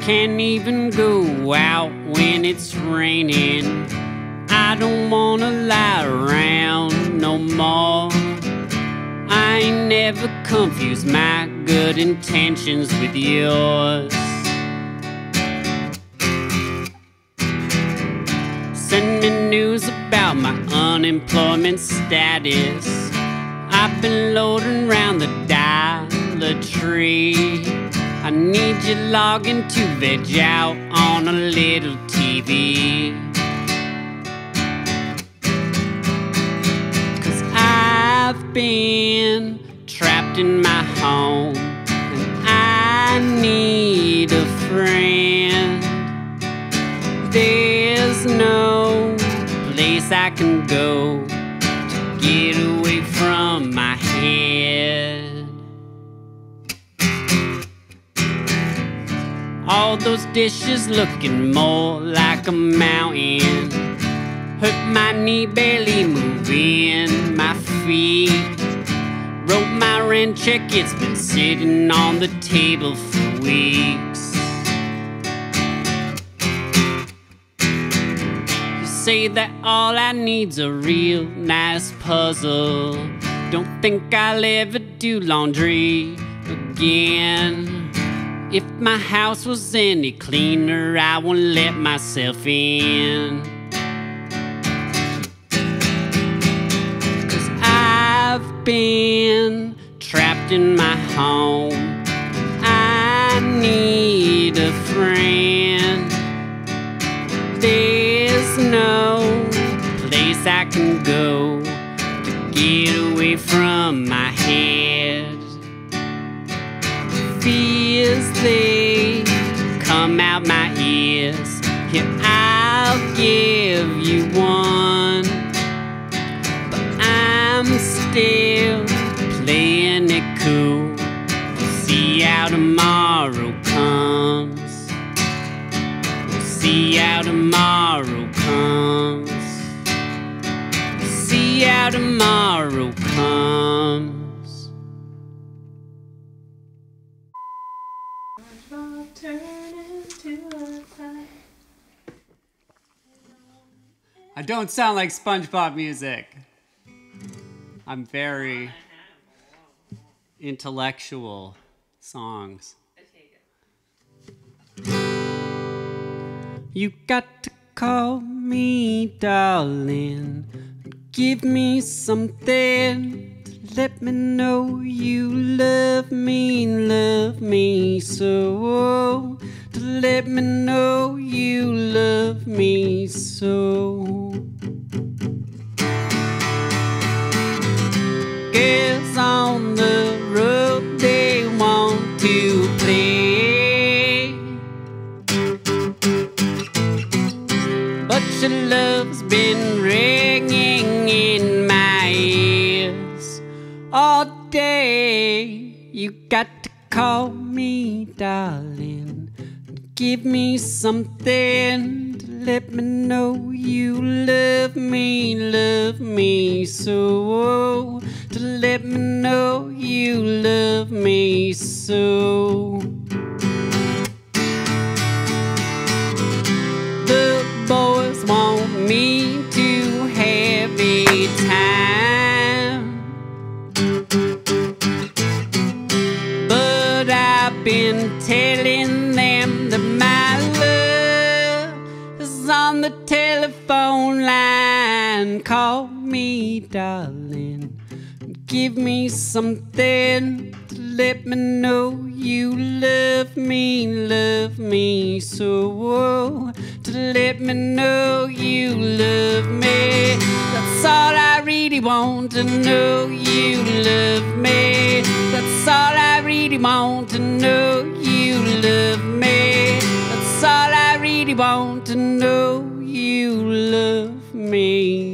can't even go out when it's raining. I don't wanna lie around no more. I ain't never confused my good intentions with yours. Send me news about my unemployment status. I've been loading round the Dollar Tree. I need you logging to veg out on a little TV. Cause I've been trapped in my home and I need a friend. There's no place I can go All those dishes looking more like a mountain. Hurt my knee, barely moving my feet. Wrote my rent check, it's been sitting on the table for weeks. You say that all I need's a real nice puzzle. Don't think I'll ever do laundry again. If my house was any cleaner, I wouldn't let myself in. Cause I've been trapped in my home. I need a friend. There's Here, I'll give you one. But I'm still I don't sound like SpongeBob music. I'm very intellectual songs. You got to call me darling. Give me something to let me know you love me, love me so. To let me know you love me so. Call me darling. Give me something to let me know you love me, love me so. To let me know you love me so. Darling. Give me something to let me know you love me, love me so. To let me know you love me. That's all I really want to know you love me. That's all I really want to know you love me. That's all I really want to know you love me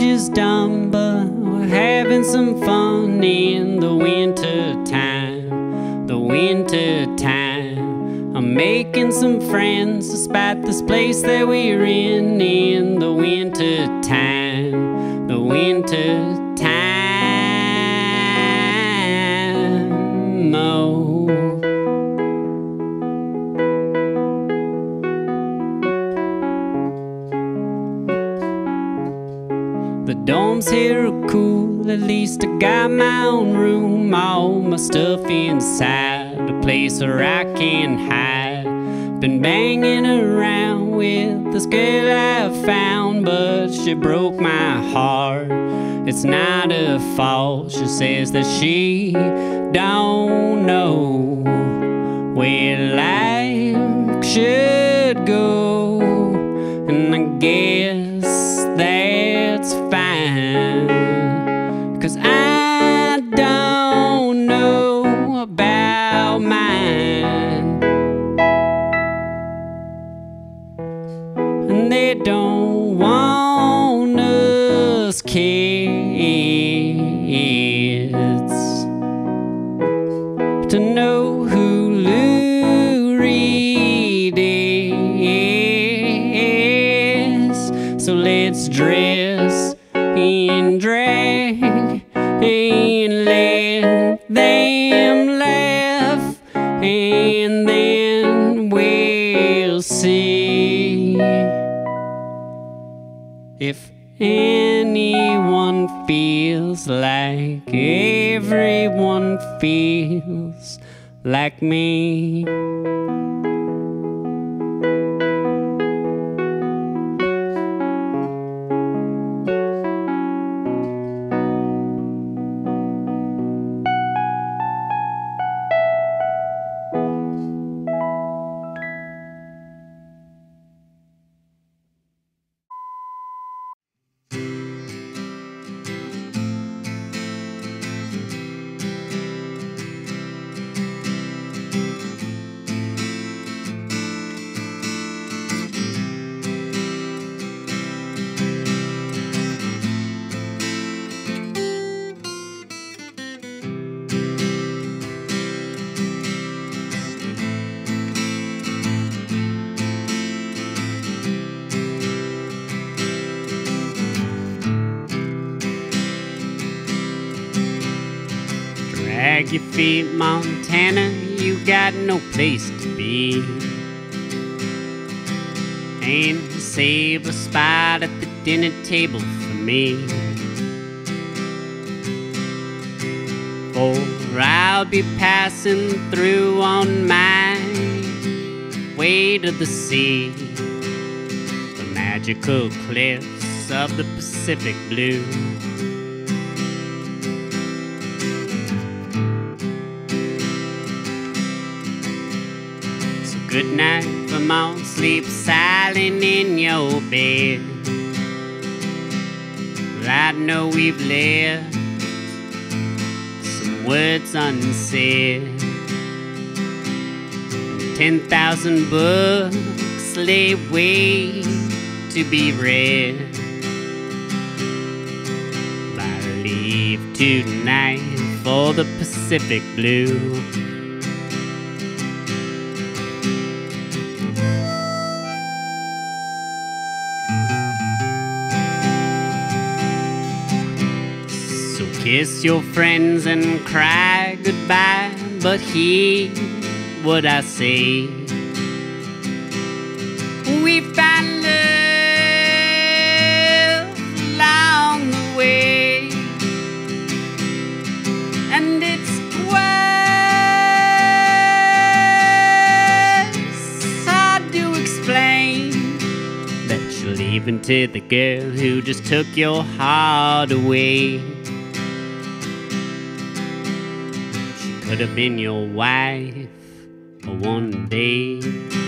is done, but we're having some fun in the winter time. The winter time. I'm making some friends despite this place that we're in in the winter time. The winter time. Oh. Here are cool, at least I got my own room, all my stuff inside, a place where I can hide. Been banging around with this girl I found, but she broke my heart. It's not her fault, she says that she don't know where life should go, and I guess So let's dress in drag and let them laugh, and then we'll see if anyone feels like everyone feels like me. Feet, Montana, you got no place to be. And save a spot at the dinner table for me. For I'll be passing through on my way to the sea. The magical cliffs of the Pacific Blue. Good night, Vermont. Sleep silent in your bed. I know we've left some words unsaid. And Ten thousand books lay wait to be read. I leave tonight for the Pacific Blue. Kiss your friends and cry goodbye, but hear what I say. We found love along the way, and it's twice hard to explain that you're leaving to the girl who just took your heart away. Could have been your wife for one day.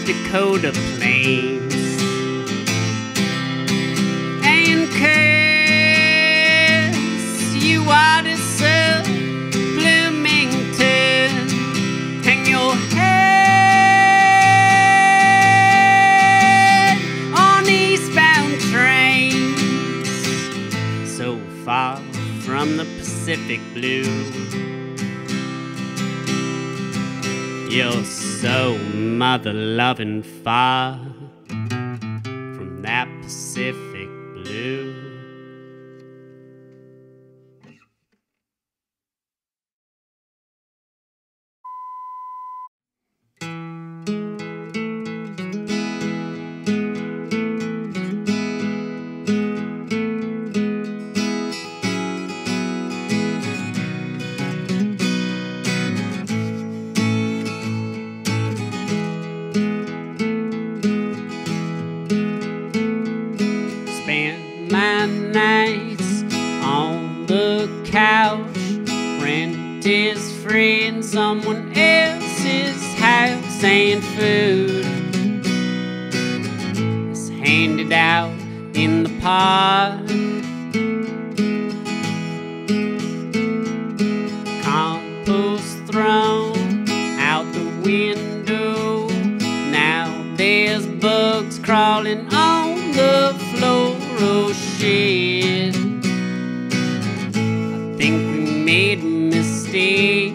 Farmers Dakota Plains. And curse you artists of Bloomington, hang your head on eastbound trains, so far from the Pacific blue. You're so mother loving far from that Pacific window. Now there's bugs crawling on the floor. Oh shit. I think we made a mistake.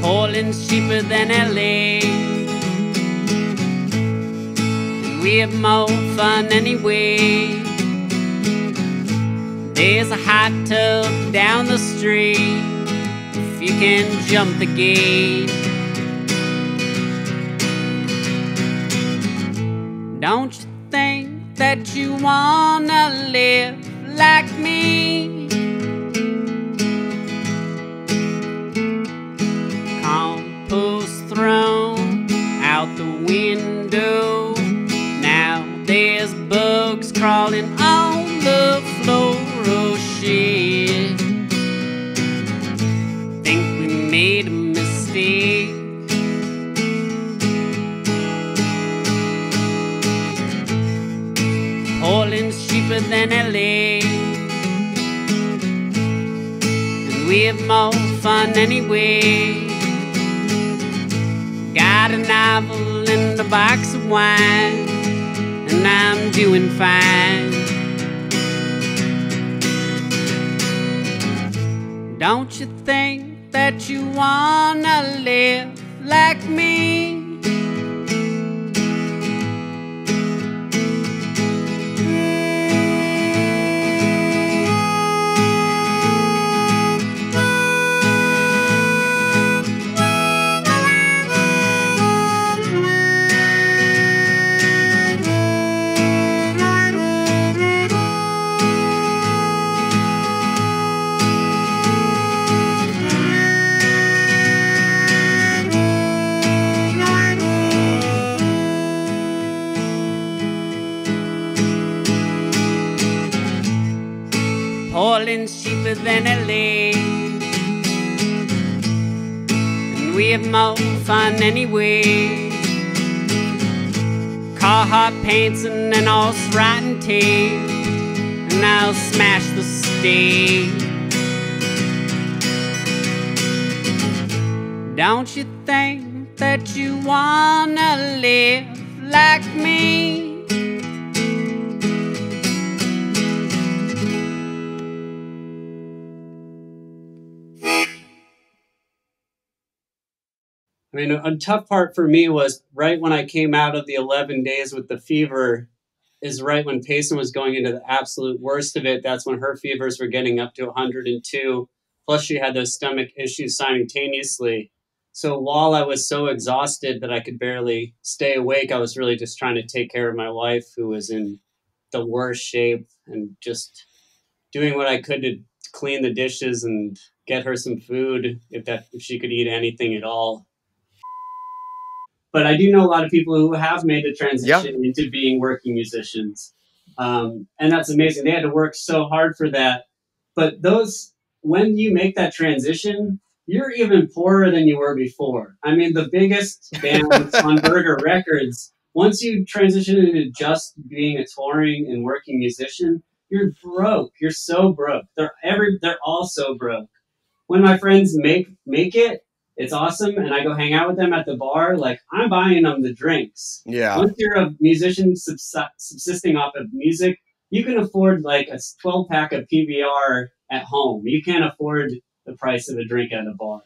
Portland's cheaper than LA. And we have more fun anyway. There's a hot tub down the street if you can jump the gate. Don't you think that you wanna live like me? Compost thrown out the window. Now there's bugs crawling made a mistake. Portland's cheaper than LA. And we have more fun anyway. Got a novel and a box of wine, and I'm doing fine. Don't you think that you wanna live like me? Portland's cheaper than LA. And we have more fun anyway. Carhartt pants and an all rotten tape. And I'll smash the stage. Don't you think that you wanna live like me? I mean, a tough part for me was right when I came out of the 11 days with the fever, is right when Payson was going into the absolute worst of it. That's when her fevers were getting up to 102. Plus, she had those stomach issues simultaneously. So while I was so exhausted that I could barely stay awake, I was really just trying to take care of my wife, who was in the worst shape, and just doing what I could to clean the dishes and get her some food if that if she could eat anything at all but I do know a lot of people who have made the transition yeah. into being working musicians, um, and that's amazing. They had to work so hard for that, but those when you make that transition, you're even poorer than you were before. I mean, the biggest bands on Burger Records, once you transition into just being a touring and working musician, you're broke. You're so broke. They're every they're all so broke. When my friends make make it, it's awesome, and I go hang out with them at the bar. Like I'm buying them the drinks. Yeah. Once you're a musician subs- subsisting off of music, you can afford like a 12 pack of PBR at home. You can't afford the price of a drink at a bar.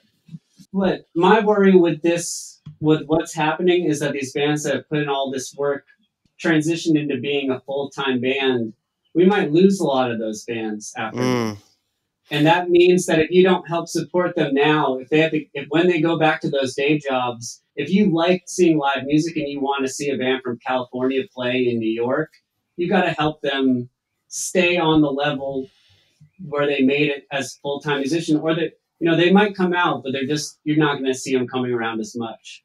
But my worry with this, with what's happening, is that these bands that have put in all this work transitioned into being a full time band. We might lose a lot of those bands after. Mm. And that means that if you don't help support them now, if they have to, if when they go back to those day jobs, if you like seeing live music and you want to see a band from California play in New York, you got to help them stay on the level where they made it as full time musician, or that you know they might come out, but they're just you're not going to see them coming around as much.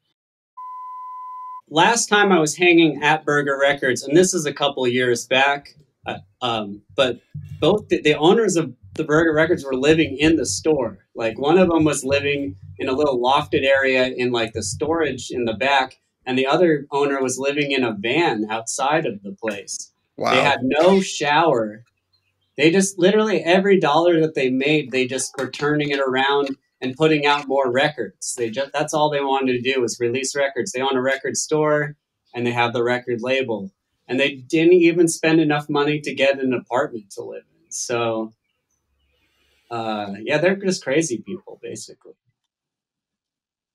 Last time I was hanging at Burger Records, and this is a couple years back, uh, um, but both the, the owners of the Burger Records were living in the store. Like one of them was living in a little lofted area in like the storage in the back, and the other owner was living in a van outside of the place. Wow. They had no shower. They just literally every dollar that they made, they just were turning it around and putting out more records. They just that's all they wanted to do was release records. They own a record store and they have the record label. And they didn't even spend enough money to get an apartment to live in. So uh, yeah, they're just crazy people, basically.